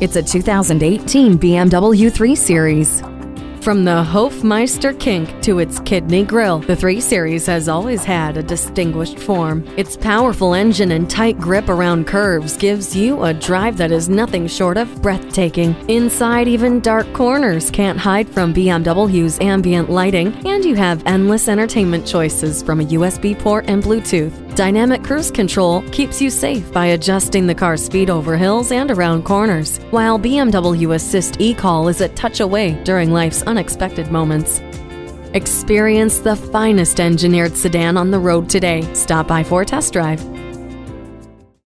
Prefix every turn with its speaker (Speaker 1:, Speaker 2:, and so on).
Speaker 1: It's a 2018 BMW 3 Series. From the Hofmeister kink to its kidney grill, the 3 Series has always had a distinguished form. Its powerful engine and tight grip around curves gives you a drive that is nothing short of breathtaking. Inside, even dark corners can't hide from BMW's ambient lighting, and you have endless entertainment choices from a USB port and Bluetooth. Dynamic cruise control keeps you safe by adjusting the car's speed over hills and around corners, while BMW Assist eCall is a touch away during life's unexpected moments. Experience the finest engineered sedan on the road today. Stop by for a test drive.